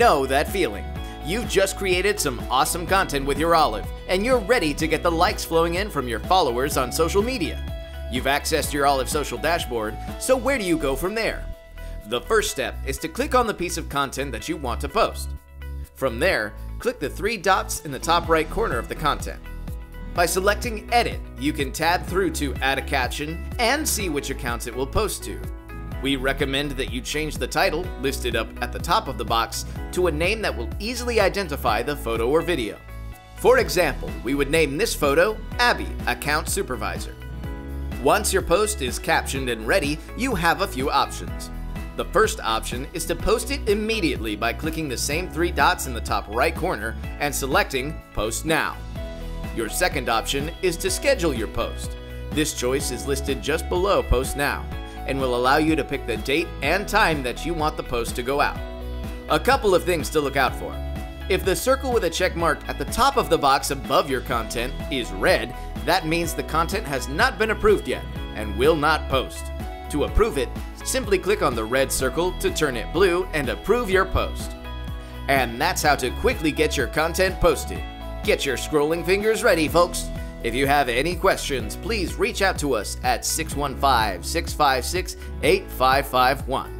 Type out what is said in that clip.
know that feeling. You've just created some awesome content with your Olive, and you're ready to get the likes flowing in from your followers on social media. You've accessed your Olive social dashboard, so where do you go from there? The first step is to click on the piece of content that you want to post. From there, click the three dots in the top right corner of the content. By selecting Edit, you can tab through to add a caption and see which accounts it will post to. We recommend that you change the title, listed up at the top of the box, to a name that will easily identify the photo or video. For example, we would name this photo Abby, Account Supervisor. Once your post is captioned and ready, you have a few options. The first option is to post it immediately by clicking the same three dots in the top right corner and selecting Post Now. Your second option is to schedule your post. This choice is listed just below Post Now and will allow you to pick the date and time that you want the post to go out. A couple of things to look out for. If the circle with a check mark at the top of the box above your content is red, that means the content has not been approved yet and will not post. To approve it, simply click on the red circle to turn it blue and approve your post. And that's how to quickly get your content posted. Get your scrolling fingers ready, folks. If you have any questions, please reach out to us at 615 656 8551.